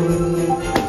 Música